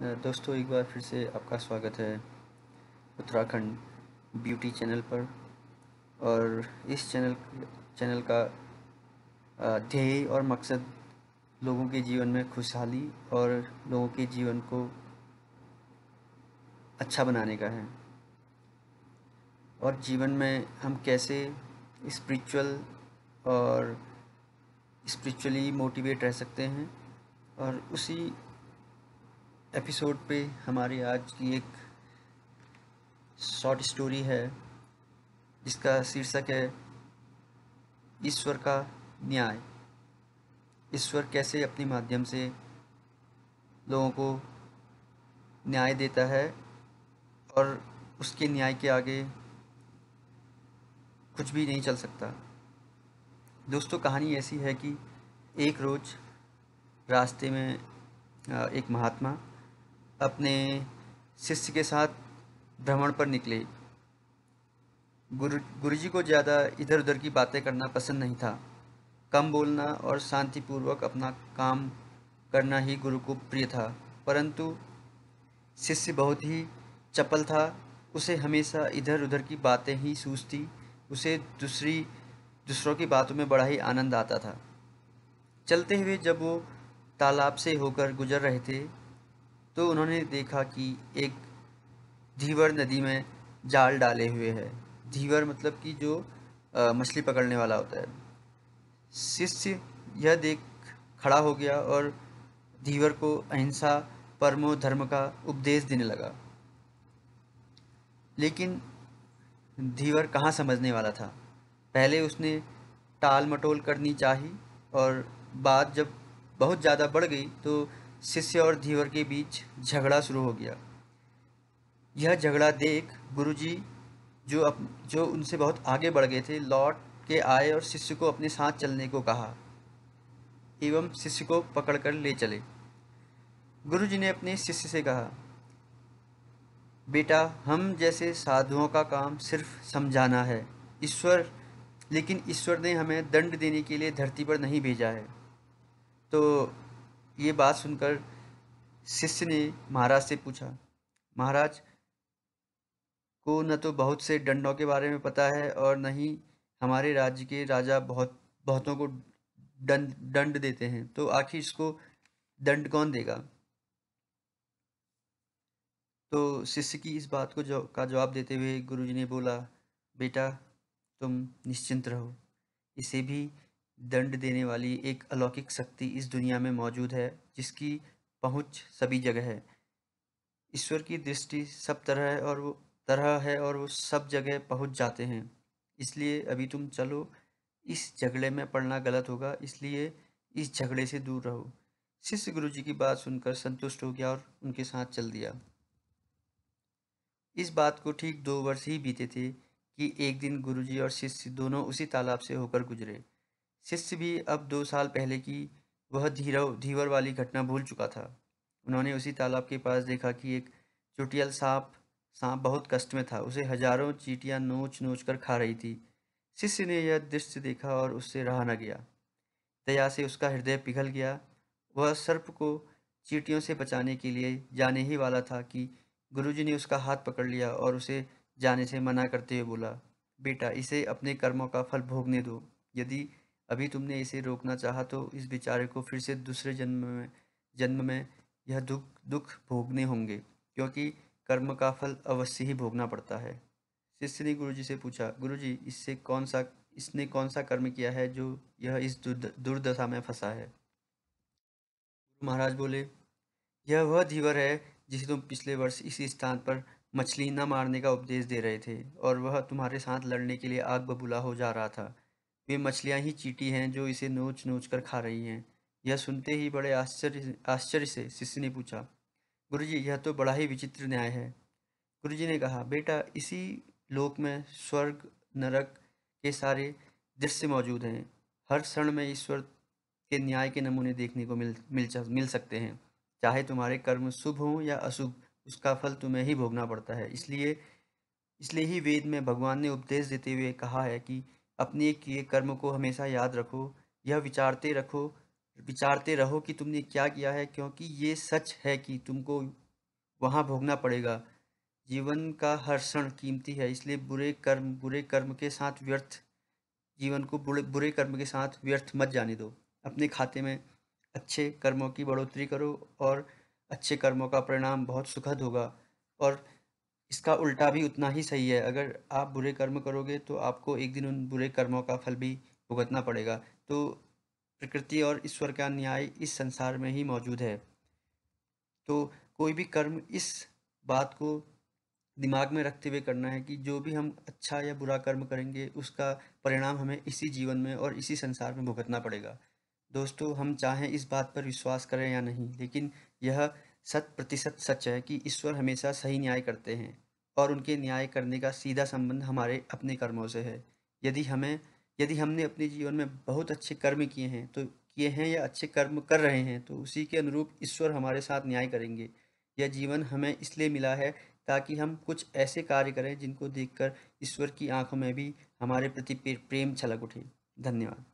दोस्तों, एक बार फिर से आपका स्वागत है उत्तराखंड ब्यूटी चैनल पर। और इस चैनल चैनल का ध्येय और मकसद लोगों के जीवन में खुशहाली और लोगों के जीवन को अच्छा बनाने का है। और जीवन में हम कैसे स्पिरिचुअल और स्पिरिचुअली मोटिवेट रह सकते हैं और उसी एपिसोड पे हमारी आज की एक शॉर्ट स्टोरी है, जिसका शीर्षक है, ईश्वर का न्याय। ईश्वर कैसे अपने माध्यम से लोगों को न्याय देता है और उसके न्याय के आगे कुछ भी नहीं चल सकता। दोस्तों, कहानी ऐसी है कि एक रोज़ रास्ते में एक महात्मा अपने शिष्य के साथ भ्रमण पर निकले। गुरु, गुरुजी को ज़्यादा इधर उधर की बातें करना पसंद नहीं था। कम बोलना और शांतिपूर्वक अपना काम करना ही गुरु को प्रिय था, परंतु शिष्य बहुत ही चपल था, उसे हमेशा इधर उधर की बातें ही सूझती, उसे दूसरी, दूसरों की बातों में बड़ा ही आनंद आता था। चलते हुए जब वो तालाब से होकर गुजर रहे थे तो उन्होंने देखा कि एक धीवर नदी में जाल डाले हुए है। धीवर मतलब कि जो मछली पकड़ने वाला होता है। शिष्य यह देख खड़ा हो गया और धीवर को अहिंसा, परमो धर्म का उपदेश देने लगा। लेकिन धीवर कहाँ समझने वाला था? पहले उसने टाल मटोल करनी चाही और बात जब बहुत ज़्यादा बढ़ गई तो शिष्य और धीवर के बीच झगड़ा शुरू हो गया। यह झगड़ा देख गुरुजी, जो अप, जो उनसे बहुत आगे बढ़ गए थे, लौट के आए और शिष्य को अपने साथ चलने को कहा एवं शिष्य को पकड़कर ले चले। गुरुजी ने अपने शिष्य से कहा, बेटा, हम जैसे साधुओं का काम सिर्फ़ समझाना है। ईश्वर, लेकिन ईश्वर ने हमें दंड देने के लिए धरती पर नहीं भेजा है। तो ये बात सुनकर शिष्य ने महाराज से पूछा, महाराज, को न तो बहुत से दंडों के बारे में पता है और न ही हमारे राज्य के राजा बहुत, बहुतों को दंड दंड देते हैं। तो आखिर इसको दंड कौन देगा? तो शिष्य की इस बात को जो, का जवाब देते हुए गुरुजी ने बोला, बेटा, तुम निश्चिंत रहो। इसे भी दंड देने वाली एक अलौकिक शक्ति इस दुनिया में मौजूद है, जिसकी पहुँच सभी जगह है। ईश्वर की दृष्टि सब तरह है और वो तरह है और वो सब जगह पहुँच जाते हैं। इसलिए अभी तुम चलो, इस झगड़े में पड़ना गलत होगा, इसलिए इस झगड़े से दूर रहो। शिष्य गुरु जी की बात सुनकर संतुष्ट हो गया और उनके साथ चल दिया। इस बात को ठीक दो वर्ष ही बीते थे कि एक दिन गुरुजी और शिष्य दोनों उसी तालाब से होकर गुजरे। शिष्य भी अब दो साल पहले की वह धीरव, धीवर वाली घटना भूल चुका था। उन्होंने उसी तालाब के पास देखा कि एक चुटियल सांप सांप बहुत कष्ट में था। उसे हज़ारों चीटियाँ नोच नोच कर खा रही थी। शिष्य ने यह दृश्य देखा और उससे रहा न गया। दया से उसका हृदय पिघल गया। वह सर्प को चीटियों से बचाने के लिए जाने ही वाला था कि गुरुजी ने उसका हाथ पकड़ लिया और उसे जाने से मना करते हुए बोला, बेटा, इसे अपने कर्मों का फल भोगने दो। यदि अभी तुमने इसे रोकना चाहा तो इस बेचारे को फिर से दूसरे जन्म में जन्म में यह दुख दुख भोगने होंगे, क्योंकि कर्म का फल अवश्य ही भोगना पड़ता है। शिष्य ने गुरु से पूछा गुरु इससे कौन सा, इसने कौन सा कर्म किया है जो यह इस दुर्दशा में फंसा है? महाराज बोले, यह वह धीवर है जिसे तुम पिछले वर्ष इसी स्थान पर मछली न मारने का उपदेश दे रहे थे, और वह तुम्हारे साथ लड़ने के लिए आग बबूला हो जा रहा था। वे मछलियाँ ही चीटी हैं जो इसे नोच नोच कर खा रही हैं। यह सुनते ही बड़े आश्चर्य आश्चर्य से शिष्य ने पूछा, गुरुजी, यह तो बड़ा ही विचित्र न्याय है। गुरुजी ने कहा, बेटा, इसी लोक में स्वर्ग, नरक के सारे दृश्य मौजूद हैं। हर क्षण में ईश्वर के न्याय के नमूने देखने को मिल मिल मिल सकते हैं। चाहे तुम्हारे कर्म शुभ हों या अशुभ, उसका फल तुम्हें ही भोगना पड़ता है। इसलिए इसलिए ही वेद में भगवान ने उपदेश देते हुए कहा है कि अपने किए कर्म को हमेशा याद रखो, यह विचारते रखो, विचारते रहो कि तुमने क्या किया है, क्योंकि ये सच है कि तुमको वहाँ भोगना पड़ेगा। जीवन का हर क्षण कीमती है, इसलिए बुरे कर्म बुरे कर्म के साथ व्यर्थ, जीवन को बुरे बुरे कर्म के साथ व्यर्थ मत जाने दो। अपने खाते में अच्छे कर्मों की बढ़ोतरी करो और अच्छे कर्मों का परिणाम बहुत सुखद होगा और इसका उल्टा भी उतना ही सही है। अगर आप बुरे कर्म करोगे तो आपको एक दिन उन बुरे कर्मों का फल भी भुगतना पड़ेगा। तो प्रकृति और ईश्वर का न्याय इस संसार में ही मौजूद है। तो कोई भी कर्म इस बात को दिमाग में रखते हुए करना है कि जो भी हम अच्छा या बुरा कर्म करेंगे, उसका परिणाम हमें इसी जीवन में और इसी संसार में भुगतना पड़ेगा। दोस्तों, हम चाहें इस बात पर विश्वास करें या नहीं, लेकिन यह शत प्रतिशत सच है कि ईश्वर हमेशा सही न्याय करते हैं और उनके न्याय करने का सीधा संबंध हमारे अपने कर्मों से है। यदि हमें, यदि हमने अपने जीवन में बहुत अच्छे कर्म किए हैं तो किए हैं या अच्छे कर्म कर रहे हैं तो उसी के अनुरूप ईश्वर हमारे साथ न्याय करेंगे। यह जीवन हमें इसलिए मिला है ताकि हम कुछ ऐसे कार्य करें जिनको देखकर ईश्वर की आँखों में भी हमारे प्रति प्रेम छलक उठे। धन्यवाद।